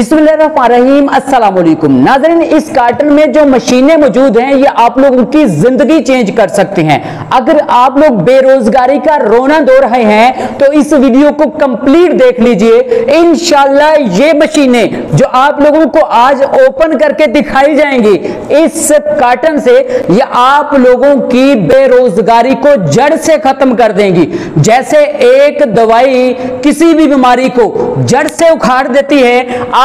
अस्सलाम वालेकुम इस कार्टन में जो मशीनें मौजूद हैं, ये आप लोगों की ज़िंदगी चेंज कर सकती हैं। अगर आप लोग बेरोजगारी का रोना दो रहे हैं तो इस वीडियो को कंप्लीट देख लीजिए। इनशाला ये मशीनें जो आप लोगों को आज ओपन करके दिखाई जाएँगी, इस कार्टन से ये आप लोगों की बेरोजगारी को जड़ से खत्म कर देंगी। जैसे एक दवाई किसी भी बीमारी को जड़ से उखाड़ देती है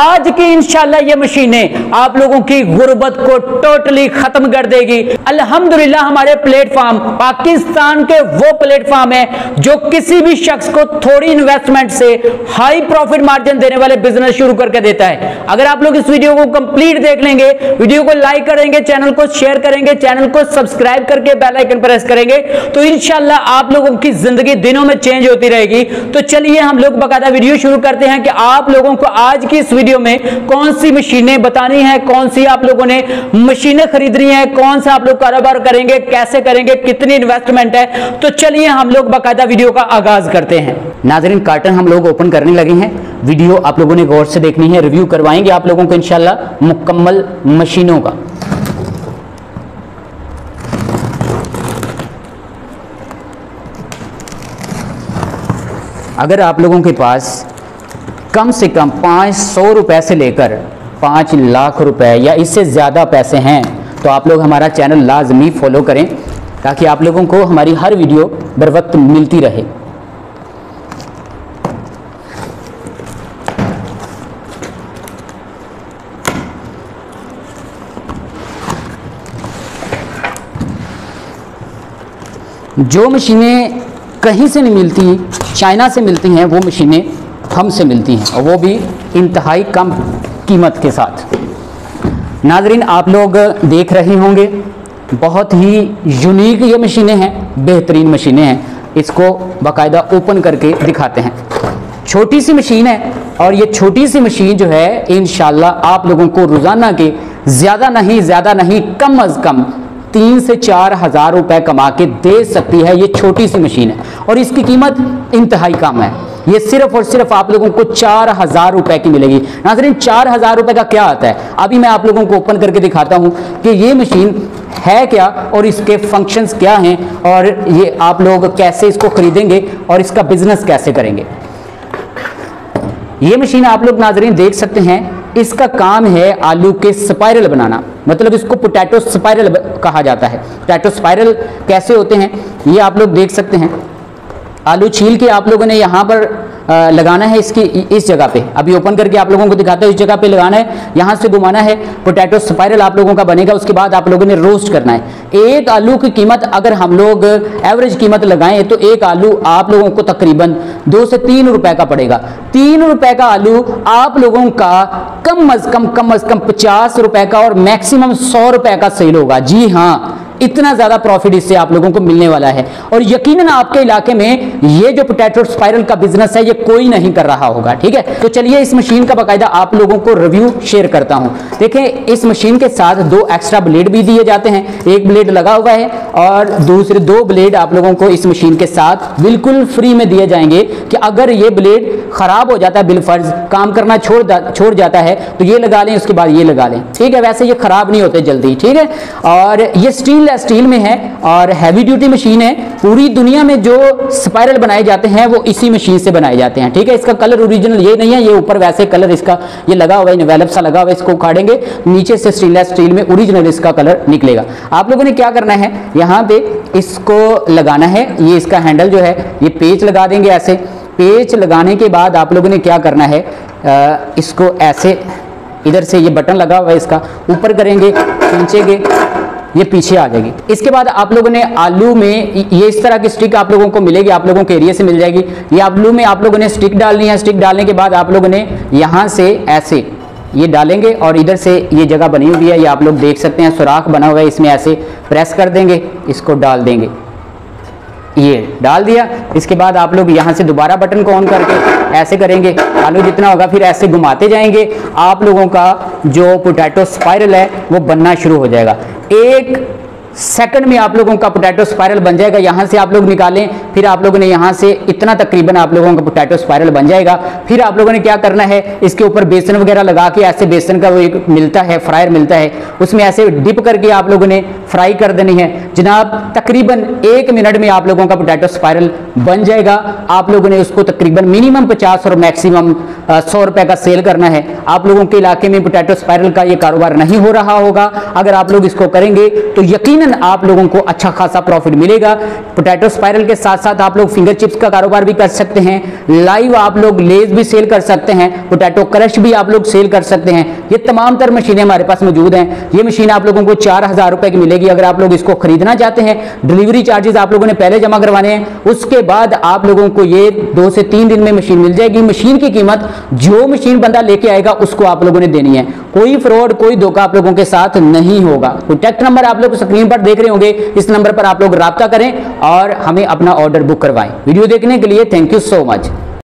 आज की इंशाल्लाह ये मशीनें आप लोगों की गुर्बत को टोटली खत्म कर देगी। अल्हम्दुलिल्लाह हमारे प्लेटफॉर्म पाकिस्तान के वो प्लेटफॉर्म है जो किसी भी शख्स को थोड़ी इन्वेस्टमेंट से हाई प्रॉफिट मार्जिन देने वाले बिज़नेस शुरू करके देता है। अगर आप लोग इस वीडियो को कंप्लीट देख लेंगे वीडियो को लाइक करेंगे चैनल को शेयर करेंगे चैनल को सब्सक्राइब करके बेल आइकन प्रेस करेंगे तो इंशाल्लाह आप लोगों की ज़िंदगी दिनों में चेंज होती रहेगी। तो चलिए हम लोग बकायदा वीडियो शुरू करते हैं कि आप लोगों को आज की इस वीडियो में कौन सी मशीनें बतानी है, कौन सी आप लोगों ने मशीनें खरीदनी है, कौन सा आप लोग कारोबार करेंगे, कैसे करेंगे, कितनी इन्वेस्टमेंट है? तो चलिए हम लोग बाकायदा वीडियो का आगाज़ करते हैं। नाजरीन कार्टन हम लोग ओपन करने लगे हैं। वीडियो आप लोगों ने गौर से देखनी है रिव्यू करवाएँगे आप लोगों को इनशाला मुकम्मल मशीनों का। अगर आप लोगों के पास कम से कम पाँच सौ रुपये से लेकर पाँच लाख रुपए या इससे ज़्यादा पैसे हैं तो आप लोग हमारा चैनल लाजमी फॉलो करें ताकि आप लोगों को हमारी हर वीडियो बर वक्त मिलती रहे। जो मशीनें कहीं से नहीं मिलती, चाइना से मिलती हैं, वो मशीनें हमसे मिलती हैं और वो भी इंतहाई कम कीमत के साथ। नाजरीन, आप लोग देख रहे होंगे, बहुत ही यूनिक ये मशीनें हैं, बेहतरीन मशीनें हैं। इसको बाकायदा ओपन करके दिखाते हैं। छोटी सी मशीन है और ये छोटी सी मशीन जो है इन आप लोगों को रोज़ाना के ज़्यादा नहीं ज़्यादा नहीं, कम अज़ कम तीन से चार हज़ार रुपये कमा के दे सकती है ये छोटी सी मशीन है। और इसकी कीमत इंतहाई कम है। ये सिर्फ़ और सिर्फ़ आप लोगों को चार हज़ार रुपए की मिलेगी। नाजरीन, चार हज़ार रुपए का क्या आता है? अभी मैं आप लोगों को ओपन करके दिखाता हूँ कि ये मशीन है क्या और इसके फ़ंक्शंस क्या हैं और ये आप लोग कैसे इसको खरीदेंगे और इसका बिज़नेस कैसे करेंगे। ये मशीन आप लोग नाजरीन देख सकते हैं, इसका काम है आलू के स्पायरल बनाना। मतलब इसको पोटैटो स्पायरल कहा जाता है। पोटैटो स्पायरल कैसे होते हैं, ये आप लोग देख सकते हैं। आलू छील के आप लोगों ने यहाँ पर लगाना है इसकी इस जगह पे। अभी ओपन करके आप लोगों को दिखाता हूँ, इस जगह पे लगाना है, यहाँ से घुमाना है पोटैटो स्पाइरल आप लोगों का बनेगा, उसके बाद आप लोगों ने रोस्ट करना है। एक आलू की कीमत, अगर हम लोग एवरेज कीमत लगाएँ तो एक आलू आप लोगों को तकरीबन दो से तीन रुपए का पड़ेगा। तीन रुपए का आलू आप लोगों का कम अज, कम कम अज, कम पचास रुपए का और मैक्सिमम सौ रुपए का सेल होगा। जी हाँ इतना ज़्यादा प्रॉफिट इससे आप लोगों को मिलने वाला है। और यकीनन आपके इलाके में ये जो पोटैटो स्पाइरल का बिज़नेस है, ये कोई नहीं कर रहा होगा, ठीक है? तो चलिए इस मशीन का बाकायदा आप लोगों को रिव्यू शेयर करता हूँ। देखें, इस मशीन के साथ दो एक्स्ट्रा ब्लेड भी दिए जाते हैं। एक ब्लेड लगा हुआ है और दूसरे दो ब्लेड आप लोगों को इस मशीन के साथ बिल्कुल फ्री में दिए जाएँगे कि अगर ये ब्लेड खराब हो जाता है बिलफर्ज काम करना छोड़ छोड़ जाता है तो ये लगा लें, उसके बाद ये लगा लें। ठीक है, वैसे ये खराब नहीं होते जल्दी, ठीक है? और ये स्टील स्टील स्टील में है और हैवी ड्यूटी मशीन है। पूरी दुनिया में जो स्पायरल बनाए जाते हैं, वो इसी मशीन से बनाए जाते हैं, ठीक है? इसका कलर ओरिजिनल ये नहीं है, ये ऊपर वैसे कलर इसका ये लगा हुआ है वेलप सा लगा हुआ है, इसको उखाड़ेंगे, नीचे से स्टीनलेस स्टील में ओरिजिनल इसका कलर निकलेगा। आप लोगों ने क्या करना है? यहाँ पे इसको लगाना है। ये इसका हैंडल जो है ये पेच लगा देंगे ऐसे। पेच लगाने के बाद आप लोगों ने क्या करना है? आ, इसको ऐसे इधर से ये बटन लगा हुआ है इसका। ऊपर करेंगे खींचेंगे ये पीछे आ जाएगी। इसके बाद आप लोगों ने आलू में ये इस तरह की स्टिक आप लोगों को मिलेगी आप लोगों के एरिया से मिल जाएगी। ये आलू में आप लोगों ने स्टिक डालनी है। स्टिक डालने के बाद आप लोगों ने यहाँ से ऐसे ये डालेंगे और इधर से ये जगह बनी हुई है, ये आप लोग देख सकते हैं, सुराख बना हुआ है, इसमें ऐसे प्रेस कर देंगे, इसको डाल देंगे। ये डाल दिया, इसके बाद आप लोग यहाँ से दोबारा बटन को ऑन करके ऐसे करेंगे, आलू जितना होगा फिर ऐसे घुमाते जाएँगे, आप लोगों का जो पोटैटो स्पाइरल है, वो बनना शुरू हो जाएगा। एक सेकंड में आप लोगों का पोटैटो स्पायरल बन जाएगा। यहाँ से आप लोग निकालें, फिर आप लोगों ने यहाँ से इतना तकरीबन आप लोगों का पोटैटो स्पायरल बन जाएगा। फिर आप लोगों ने क्या करना है, इसके ऊपर बेसन वगैरह लगा के ऐसे बेसन का वो एक मिलता है फ्रायर मिलता है। उसमें ऐसे डिप करके आप लोगों ने फ्राई कर देनी है। जनाब, तकरीबन एक मिनट में आप लोगों का पोटैटो स्पायरल बन जाएगा। आप लोगों ने उसको तकरीबन मिनिमम पचास और मैक्सिमम सौ रुपए का सेल करना है। आप लोगों के इलाके में पोटैटो स्पायरल का ये कारोबार नहीं हो रहा होगा। अगर आप लोग इसको करेंगे तो यकीनन आप लोगों को अच्छा खासा प्रॉफिट मिलेगा। पोटैटो स्पायरल के साथ साथ आप लोग फिंगर चिप्स का कारोबार भी कर सकते हैं। लाइव आप लोग लेज भी सेल कर सकते हैं। पोटैटो क्रश भी आप लोग सेल कर सकते हैं। ये तमाम तर मशीनें हमारे पास मौजूद हैं। ये मशीन आप लोगों को चार हज़ार रुपए की मिलेगी। अगर आप लोग इसको खरीदना चाहते हैं डिलीवरी चार्जेस आप लोगों ने पहले जमा करवाने हैं। उसके बाद आप लोगों को ये दो से तीन दिन में मशीन मिल जाएगी। मशीन की कीमत जो मशीन बंदा लेके आएगा, उसको आप लोगों ने देनी है। कोई फ्रॉड कोई धोखा आप लोगों के साथ नहीं होगा। कॉन्टैक्ट नंबर आप लोग स्क्रीन पर देख रहे होंगे, इस नंबर पर आप लोग रब्ता करें और हमें अपना ऑर्डर बुक करवाएँ। वीडियो देखने के लिए थैंक यू सो मच